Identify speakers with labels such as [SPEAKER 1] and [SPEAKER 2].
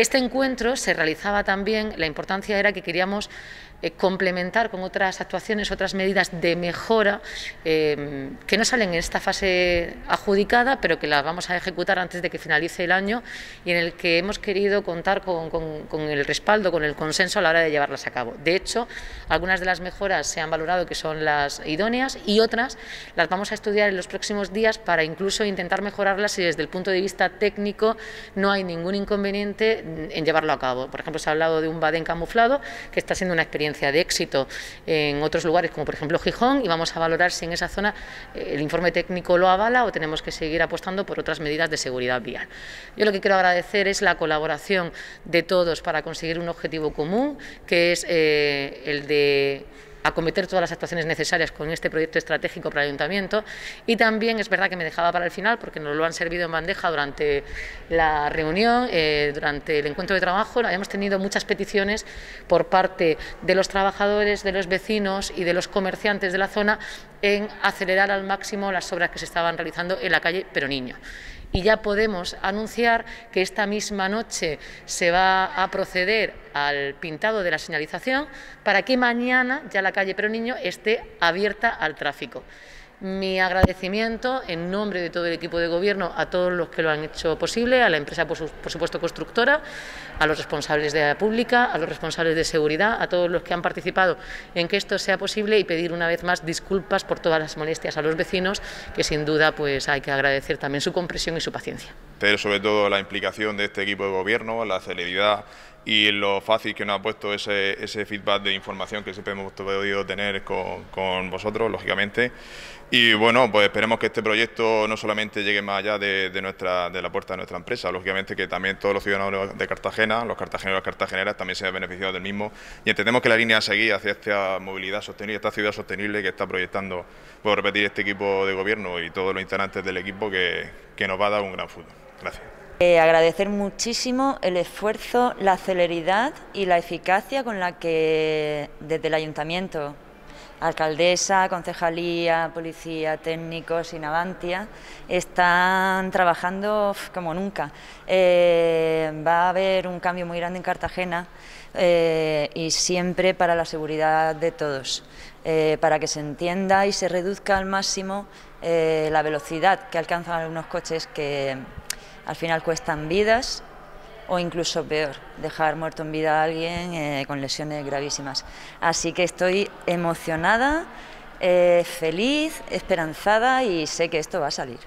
[SPEAKER 1] Este encuentro se realizaba también, la importancia era que queríamos eh, complementar con otras actuaciones, otras medidas de mejora eh, que no salen en esta fase adjudicada, pero que las vamos a ejecutar antes de que finalice el año y en el que hemos querido contar con, el respaldo, con el consenso a la hora de llevarlas a cabo. De hecho, algunas de las mejoras se han valorado que son las idóneas y otras las vamos a estudiar en los próximos días para incluso intentar mejorarlas si desde el punto de vista técnico no hay ningún inconveniente en llevarlo a cabo. Por ejemplo, se ha hablado de un badén camuflado que está siendo una experiencia de éxito en otros lugares, como por ejemplo Gijón, y vamos a valorar si en esa zona eh, el informe técnico lo avala o tenemos que seguir apostando por otras medidas de seguridad vial. Yo lo que quiero agradecer es la colaboración de todos para conseguir un objetivo común, que es eh, el de acometer todas las actuaciones necesarias con este proyecto estratégico para el Ayuntamiento. Y también es verdad que me dejaba para el final porque nos lo han servido en bandeja durante la reunión, eh, durante el encuentro de trabajo, hemos tenido muchas peticiones por parte de los trabajadores, de los vecinos y de los comerciantes de la zona en acelerar al máximo las obras que se estaban realizando en la calle Pero Niño y ya podemos anunciar que esta misma noche se va a proceder al pintado de la señalización para que mañana ya la calle Pero Niño esté abierta al tráfico mi agradecimiento en nombre de todo el equipo de gobierno a todos los que lo han hecho posible, a la empresa, por, supuesto, constructora, a los responsables de la pública, a los responsables de seguridad, a todos los que han participado en que esto sea posible y pedir una vez más disculpas por todas las molestias a los vecinos, que sin duda pues hay que agradecer también su comprensión y su paciencia.
[SPEAKER 2] Pero sobre todo la implicación de este equipo de gobierno, la celeridad y lo fácil que nos ha puesto ese, feedback de información que siempre hemos podido tener con, vosotros, lógicamente. Y bueno, pues esperemos que este proyecto no solamente llegue más allá de, nuestra, de la puerta de nuestra empresa, lógicamente que también todos los ciudadanos de Cartagena, los cartageneros y las cartageneras también se han beneficiado del mismo y entendemos que la línea a seguir hacia esta movilidad sostenible, esta ciudad sostenible que está proyectando, puedo repetir, este equipo de gobierno y todos los integrantes del equipo que, que nos va a dar un gran futuro. Gracias.
[SPEAKER 3] Eh, agradecer muchísimo el esfuerzo, la celeridad y la eficacia con la que desde el ayuntamiento, alcaldesa, concejalía, policía, técnicos y Navantia están trabajando como nunca. Eh, va a haber un cambio muy grande en Cartagena eh, y siempre para la seguridad de todos, para que se entienda y se reduzca al máximo la velocidad que alcanzan algunos coches que al final cuestan vidas o incluso peor, dejar muerto en vida a alguien eh, con lesiones gravísimas. Así que estoy emocionada, eh, feliz, esperanzada y sé que esto va a salir.